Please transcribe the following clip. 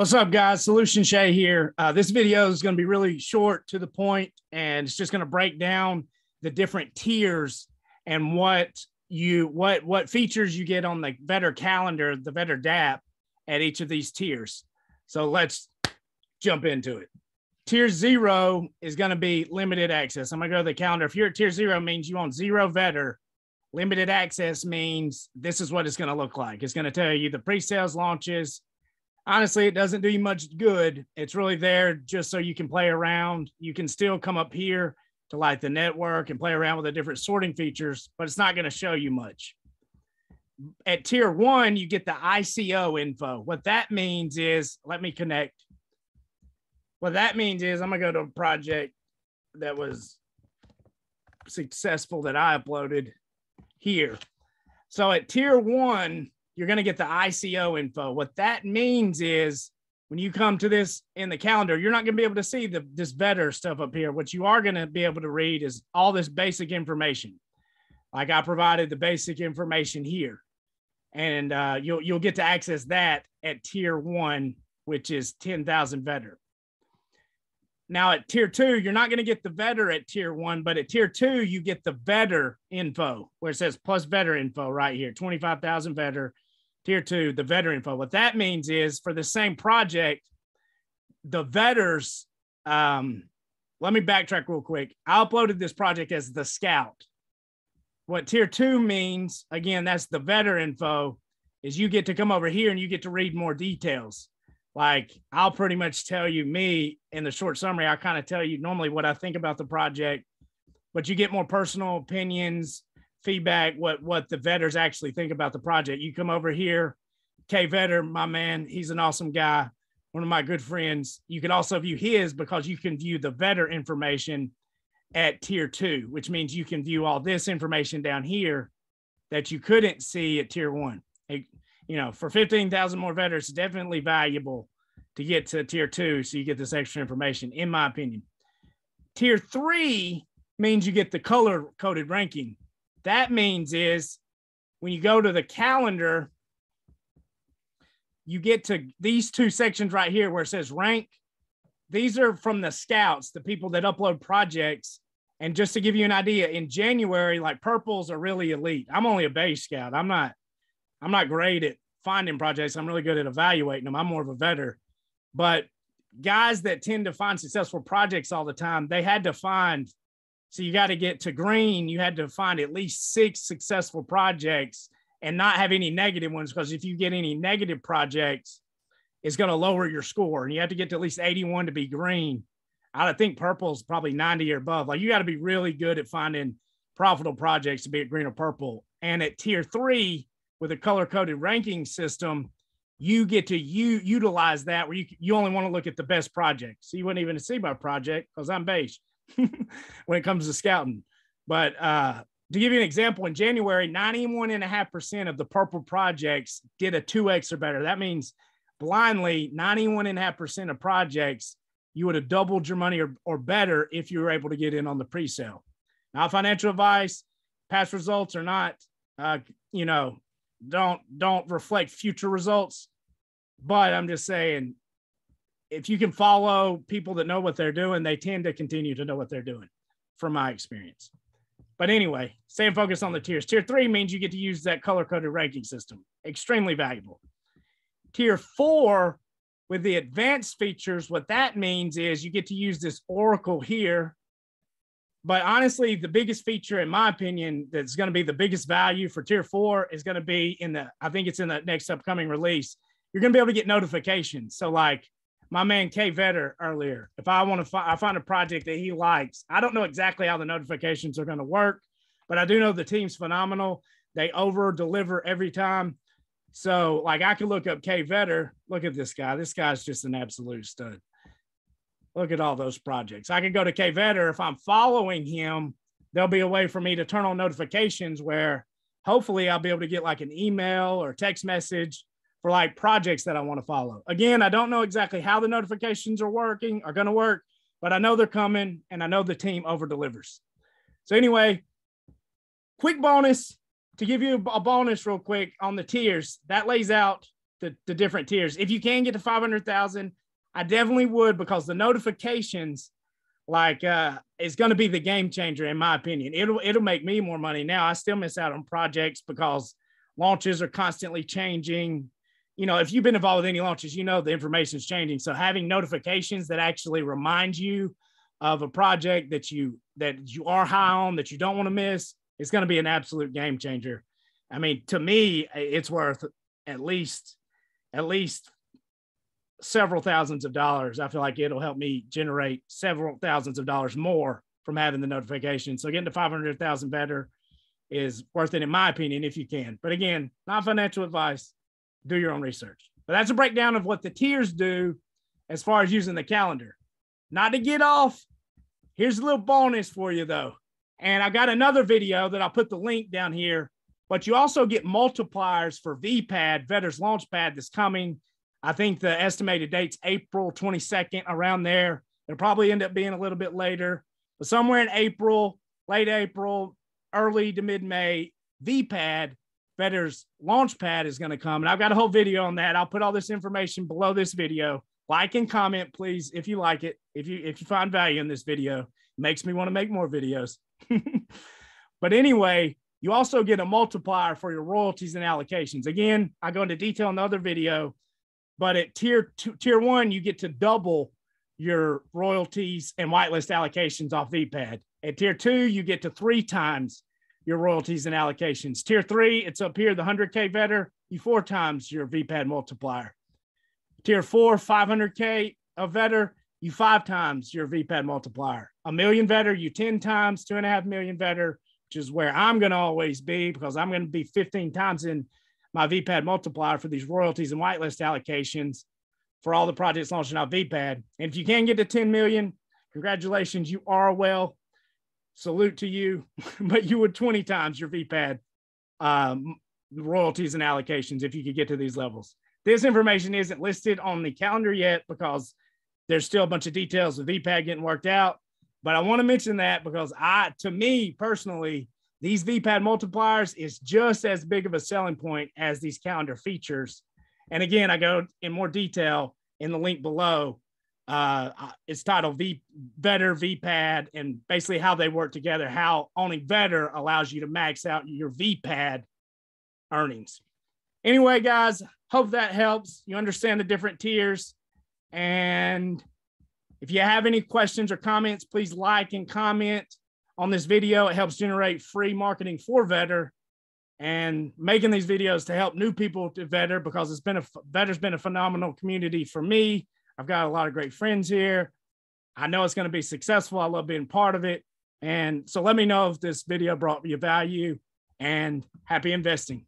What's up, guys? Solution Shay here. Uh, this video is going to be really short to the point, and it's just going to break down the different tiers and what you what what features you get on the Vetter calendar, the Vetter dApp at each of these tiers. So let's jump into it. Tier zero is going to be limited access. I'm going to go to the calendar. If you're at tier zero, means you want zero Vetter. Limited access means this is what it's going to look like. It's going to tell you the pre-sales launches. Honestly, it doesn't do you much good. It's really there just so you can play around. You can still come up here to like the network and play around with the different sorting features, but it's not going to show you much. At tier one, you get the ICO info. What that means is, let me connect. What that means is, I'm going to go to a project that was successful that I uploaded here. So at tier one, you're going to get the ICO info. What that means is when you come to this in the calendar, you're not going to be able to see the this Vetter stuff up here. What you are going to be able to read is all this basic information. Like I provided the basic information here, and uh, you'll you'll get to access that at tier one, which is ten thousand Vetter. Now at tier two, you're not going to get the Vetter at tier one, but at tier two, you get the Vetter info where it says plus Vetter info right here, twenty five thousand Vetter tier two, the Vetter info. What that means is for the same project, the Vetters, um, let me backtrack real quick. I uploaded this project as the scout. What tier two means, again, that's the Vetter info, is you get to come over here and you get to read more details. Like I'll pretty much tell you me in the short summary, I kind of tell you normally what I think about the project, but you get more personal opinions, feedback what what the vetters actually think about the project. You come over here, K Vetter, my man, he's an awesome guy, one of my good friends. You can also view his because you can view the vetter information at tier two, which means you can view all this information down here that you couldn't see at tier one. It, you know, for 15,000 more vetters, definitely valuable to get to tier two so you get this extra information, in my opinion. Tier three means you get the color coded ranking that means is when you go to the calendar, you get to these two sections right here where it says rank. These are from the scouts, the people that upload projects. And just to give you an idea, in January, like purples are really elite. I'm only a base scout. I'm not, I'm not great at finding projects. I'm really good at evaluating them. I'm more of a vetter. But guys that tend to find successful projects all the time, they had to find so you got to get to green. You had to find at least six successful projects and not have any negative ones because if you get any negative projects, it's going to lower your score. And you have to get to at least 81 to be green. I think purple is probably 90 or above. Like you got to be really good at finding profitable projects to be at green or purple. And at tier three, with a color coded ranking system, you get to you utilize that where you you only want to look at the best projects. So you wouldn't even see my project because I'm beige. when it comes to scouting. But uh, to give you an example, in January, 91.5% of the purple projects did a 2x or better. That means blindly 91.5% of projects, you would have doubled your money or, or better if you were able to get in on the pre sale. Now, financial advice, past results are not, uh, you know, don't don't reflect future results. But I'm just saying, if you can follow people that know what they're doing, they tend to continue to know what they're doing, from my experience. But anyway, staying focused on the tiers. Tier three means you get to use that color coded ranking system, extremely valuable. Tier four, with the advanced features, what that means is you get to use this Oracle here. But honestly, the biggest feature, in my opinion, that's going to be the biggest value for tier four is going to be in the, I think it's in the next upcoming release. You're going to be able to get notifications. So, like, my man K Vetter earlier. If I want to find, I find a project that he likes, I don't know exactly how the notifications are going to work, but I do know the team's phenomenal. They over deliver every time. So, like, I could look up K Vetter. Look at this guy. This guy's just an absolute stud. Look at all those projects. I can go to K Vetter. If I'm following him, there'll be a way for me to turn on notifications where hopefully I'll be able to get like an email or text message for like projects that I want to follow. Again, I don't know exactly how the notifications are working, are going to work, but I know they're coming and I know the team over delivers. So, anyway, quick bonus to give you a bonus real quick on the tiers that lays out the, the different tiers. If you can get to 500,000, I definitely would because the notifications like uh is going to be the game changer in my opinion. It'll it'll make me more money. Now I still miss out on projects because launches are constantly changing. You know, if you've been involved with any launches, you know the information is changing. So having notifications that actually remind you of a project that you that you are high on that you don't want to miss is going to be an absolute game changer. I mean, to me, it's worth at least at least several thousands of dollars. I feel like it'll help me generate several thousands of dollars more from having the notification. So getting to 500,000 Vetter is worth it, in my opinion, if you can. But again, not financial advice. Do your own research. But that's a breakdown of what the tiers do as far as using the calendar. Not to get off. Here's a little bonus for you, though. And I got another video that I'll put the link down here. But you also get multipliers for VPAD, Vetter's Launchpad, that's coming I think the estimated date's April 22nd, around there. It'll probably end up being a little bit later, but somewhere in April, late April, early to mid May, VPAD, Vetter's Launchpad is going to come. And I've got a whole video on that. I'll put all this information below this video. Like and comment, please, if you like it. If you if you find value in this video, makes me want to make more videos. but anyway, you also get a multiplier for your royalties and allocations. Again, I go into detail in the other video but at tier two, tier one, you get to double your royalties and whitelist allocations off VPAD. At tier two, you get to three times your royalties and allocations. Tier three, it's up here, the 100K vetter, you four times your VPAD multiplier. Tier four, 500K of vetter, you five times your VPAD multiplier. A million vetter, you 10 times, two and a half million vetter, which is where I'm going to always be because I'm going to be 15 times in my VPAD multiplier for these royalties and whitelist allocations for all the projects launching out VPAD. And if you can get to 10 million, congratulations, you are well. Salute to you, but you would 20 times your VPAD um, royalties and allocations if you could get to these levels. This information isn't listed on the calendar yet because there's still a bunch of details of VPAD getting worked out. But I want to mention that because I, to me personally, these VPAD multipliers is just as big of a selling point as these calendar features. And again, I go in more detail in the link below. Uh, it's titled V Vetter VPAD and basically how they work together, how owning Vetter allows you to max out your VPAD earnings. Anyway, guys, hope that helps. You understand the different tiers. And if you have any questions or comments, please like and comment on this video. It helps generate free marketing for Vetter and making these videos to help new people to Vetter because it's been a Vetter's been a phenomenal community for me. I've got a lot of great friends here. I know it's going to be successful. I love being part of it. And so let me know if this video brought you value and happy investing.